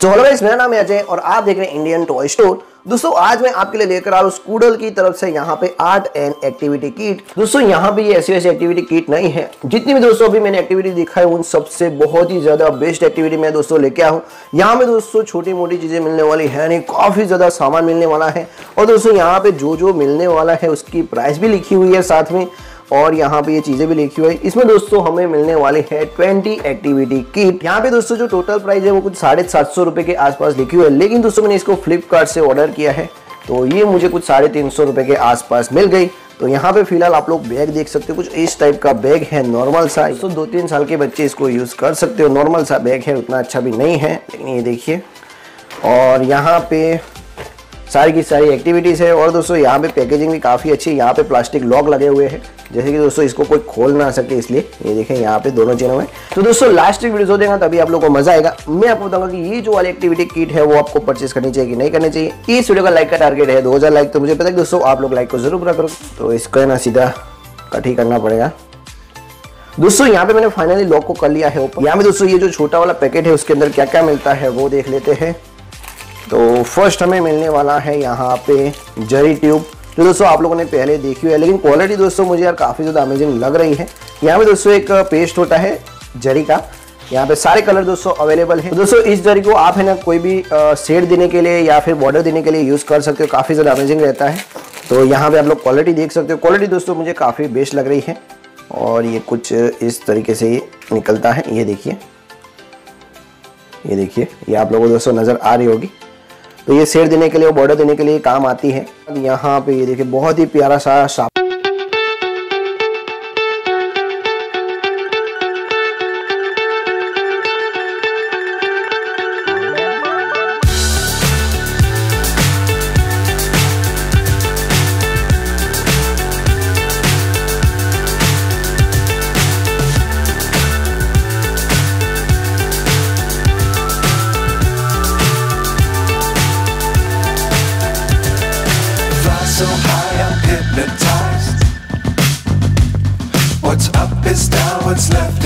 तो hello guys मेरा नाम है अजय और आप देख रहे हैं इंडियन टॉय स्टोर दोस्तों, आज मैं आपके लिए लेकर आ रहा हूँ स्कूडल की तरफ़ से यहाँ पे आर्ट एंड एक्टिविटी किट दोस्तों, यहाँ पे ये ऐसी ऐसी एक्टिविटी किट नहीं है। जितनी भी दोस्तों, अभी मैंने एक्टिविटी दिखा है उन सबसे बहुत ही ज़्यादा बेस्ट एक्टिविटी मैं दोस्तों लेके हूँ। यहाँ पे दोस्तों छोटी मोटी चीज़ें मिलने वाली है नहीं, काफ़ी ज़्यादा सामान मिलने वाला है। और दोस्तों, यहाँ पे जो जो मिलने वाला है, उसकी प्राइस भी लिखी हुई है साथ में। और यहाँ पे ये चीज़ें भी लिखी हुई है। इसमें दोस्तों हमें मिलने वाली है 20 एक्टिविटी किट यहाँ पे दोस्तों जो टोटल प्राइस है वो कुछ साढ़े सात सौ रुपए के आसपास लिखी हुई है। लेकिन दोस्तों मैंने इसको फ्लिपकार्ट से ऑर्डर किया है। तो ये मुझे कुछ साढ़े तीन सौ रुपए के आसपास मिल गई। तो यहाँ पे फ़िलहाल आप लोग बैग देख सकते हो। कुछ इस टाइप का बैग है नॉर्मल सा तो दो तीन साल के बच्चे इसको यूज़ कर सकते हो। नॉर्मल सा बैग है, उतना अच्छा भी नहीं है। लेकिन ये देखिए। और यहाँ पे सारी की सारी एक्टिविटीज़ है। और दोस्तों यहाँ पे पैकेजिंग भी काफ़ी अच्छी है। यहाँ पे प्लास्टिक लॉक लगे हुए हैं। जैसे कि दोस्तों, इसको कोई खोल ना सके इसलिए। ये देखें, यहाँ पे दोनों चीज़ों में तो दोस्तों लास्ट वीडियो देगा, तभी आप लोगों को मज़ा आएगा। मैं आपको बताऊँगा कि ये जो वाली एक्टिविटी किट है, वो आपको परचेस करनी चाहिए कि नहीं करनी चाहिए। इस वीडियो का लाइक का टारगेट है दो हज़ार लाइक तो मुझे पता है दोस्तों, आप लोग लाइक को ज़रूर पूरा करो। तो इसको ना, सीधा कट ही करना पड़ेगा। दोस्तों, यहाँ पे मैंने फाइनली लॉक को कर लिया है यहाँ पे दोस्तों, ये जो छोटा वाला पैकेट है, उसके अंदर क्या क्या मिलता है, वो देख लेते हैं। तो फ़र्स्ट हमें मिलने वाला है यहाँ पे जरी ट्यूब जो दोस्तों, आप लोगों ने पहले देखी है, लेकिन क्वालिटी दोस्तों मुझे यार काफ़ी ज़्यादा अमेजिंग लग रही है। यहाँ पे दोस्तों एक पेस्ट होता है, जरी का। यहाँ पे सारे कलर दोस्तों अवेलेबल है। तो दोस्तों, इस जरी को आप है ना, कोई भी शेड देने के लिए या फिर बॉर्डर देने के लिए यूज़ कर सकते हो, काफ़ी ज़्यादा अमेजिंग रहता है। तो यहाँ पे आप लोग क्वालिटी देख सकते हो। क्वालिटी दोस्तों मुझे काफ़ी बेस्ट लग रही है। और ये कुछ इस तरीके से निकलता है। ये देखिए। ये देखिए, ये आप लोगों को दोस्तों नज़र आ रही होगी। तो ये शेड देने के लिए बॉर्डर देने के लिए काम आती है। यहाँ पे ये देखिए, बहुत ही प्यारा सा shop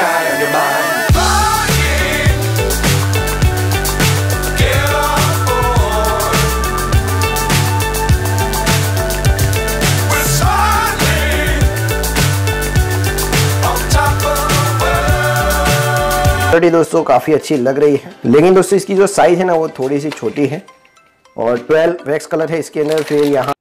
Sky on your mind. Quality दोस्तों काफ़ी अच्छी लग रही है लेकिन दोस्तों इसकी जो साइज़ है ना, वो थोड़ी सी छोटी है और 12 वैक्स कलर है, इसके अंदर फिर यहाँ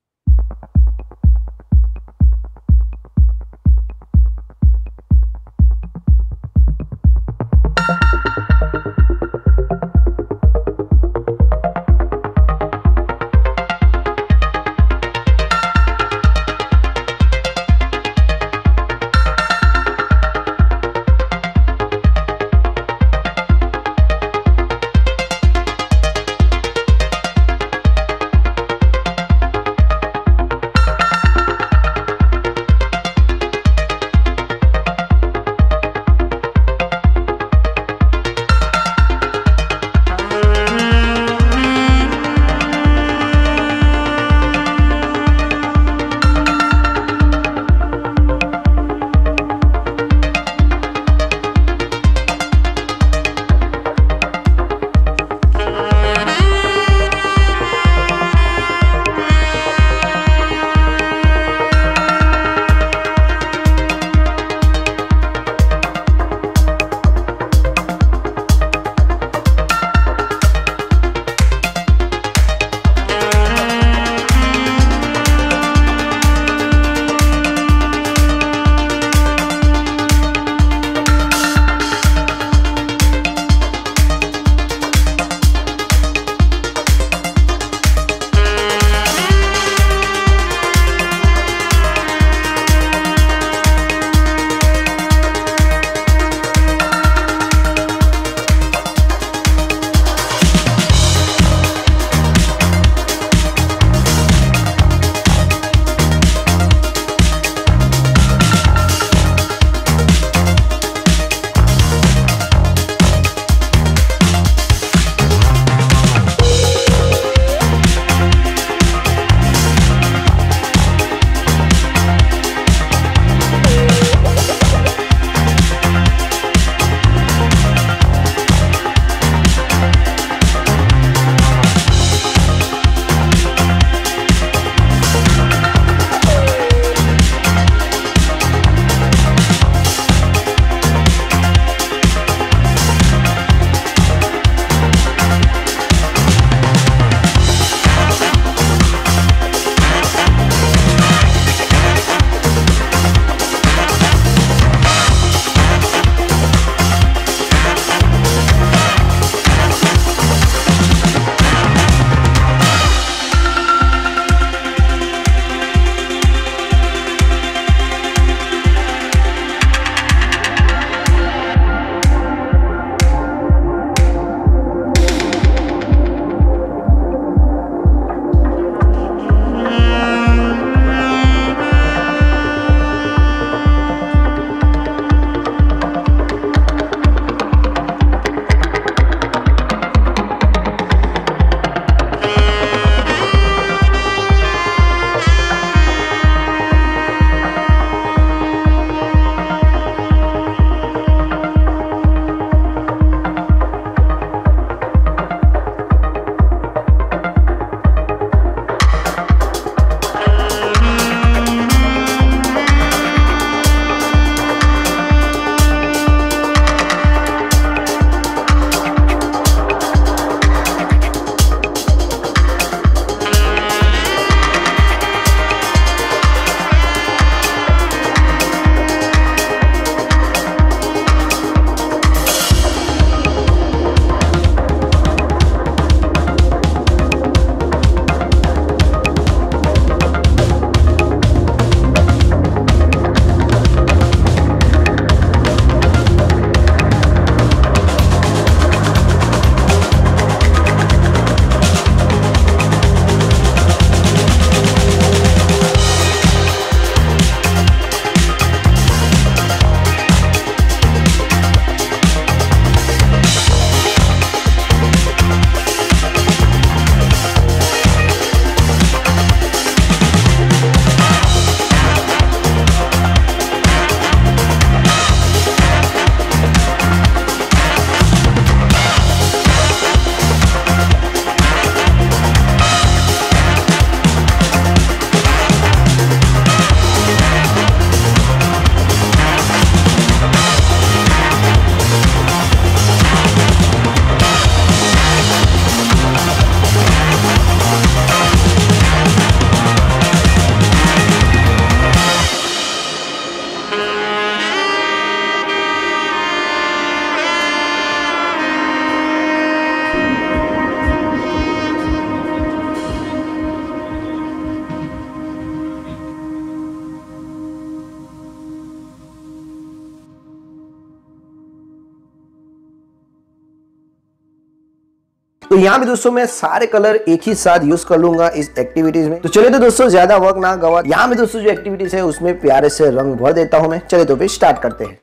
यहाँ पे दोस्तों मैं सारे कलर एक ही साथ यूज़ कर लूँगा इस एक्टिविटीज़ में तो चलिए तो दोस्तों ज़्यादा वर्क ना गवा यहाँ पे दोस्तों जो एक्टिविटीज़ है उसमें प्यारे से रंग भर देता हूँ मैं चले तो फिर स्टार्ट करते हैं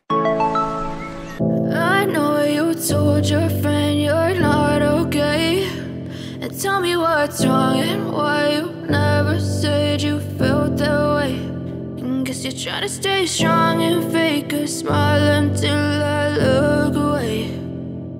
tell me what's wrong and why you never said you felt that way. And guess you're trying to stay strong and fake a smile until I look away.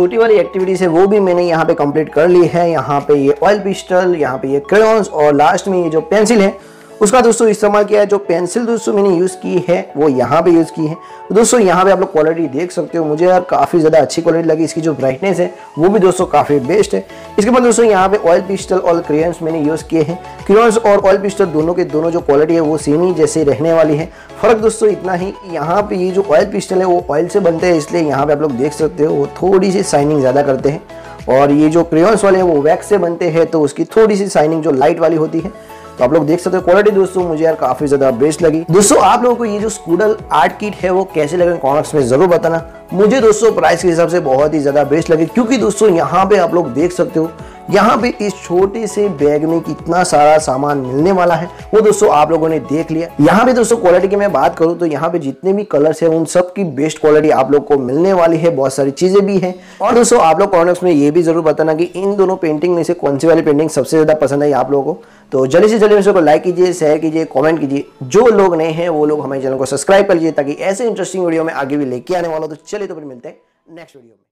छोटी वाली एक्टिविटीज़ है, वो भी मैंने यहाँ पे कंप्लीट कर ली है। यहाँ पे ये ऑयल पिस्टल यहाँ पे ये क्रेयॉन्स और लास्ट में ये जो पेंसिल है उसका दोस्तों इस्तेमाल किया है, जो पेंसिल दोस्तों मैंने यूज़ की है, वो यहाँ पे यूज़ की है। तो दोस्तों यहाँ पे आप लोग क्वालिटी देख सकते हो, मुझे यार काफ़ी ज़्यादा अच्छी क्वालिटी लगी, इसकी जो ब्राइटनेस है, वो भी दोस्तों काफ़ी बेस्ट है। इसके बाद दोस्तों यहाँ पे ऑयल पिस्टल और क्रेयंस मैंने यूज़ किए हैं। क्रेयंस और ऑयल पिस्टल दोनों के दोनों जो क्वालिटी है, वो सेम ही जैसे रहने वाली है। फ़र्क दोस्तों इतना ही, यहाँ पे ये जो ऑयल पिस्टल है, वो ऑयल से बनते हैं, इसलिए यहाँ पे आप लोग देख सकते हो, वो थोड़ी सी शाइनिंग ज़्यादा करते हैं। और ये जो क्रेयंस वाले हैं, वो वैक्स से बनते हैं तो उसकी थोड़ी सी शाइनिंग जो लाइट वाली होती है तो आप लोग देख सकते हो क्वालिटी दोस्तों, मुझे यार काफ़ी ज़्यादा बेस्ट लगी। दोस्तों, आप लोगों को ये जो स्कूडल आर्ट किट है, वो कैसे लगे कॉमेंट्स में, ज़रूर बताना। मुझे दोस्तों प्राइस के हिसाब से बहुत ही ज़्यादा बेस्ट लगी, क्योंकि दोस्तों, यहाँ पे आप लोग देख सकते हो यहाँ पे इस छोटे से बैग में कितना सारा सामान मिलने वाला है, वो दोस्तों आप लोगों ने देख लिया। यहाँ पे दोस्तों क्वालिटी की मैं बात करूँ तो यहाँ पे जितने भी कलर्स है, उन सब की बेस्ट क्वालिटी आप लोग को मिलने वाली है, बहुत सारी चीज़ें भी है। और दोस्तों आप लोग कॉमेंट्स में ये भी ज़रूर बताना कि इन दोनों पेंटिंग में से कौन सी वाली पेंटिंग सबसे ज़्यादा पसंद आई आप लोगों को। तो जल्दी से जल्दी इसको लाइक कीजिए शेयर कीजिए कमेंट कीजिए। जो लोग नए हैं, वो लोग हमारे चैनल को सब्सक्राइब कर लीजिए ताकि ऐसे इंटरेस्टिंग वीडियो में आगे भी लेके आने वाला तो चलिए तो फिर मिलते हैं नेक्स्ट वीडियो में।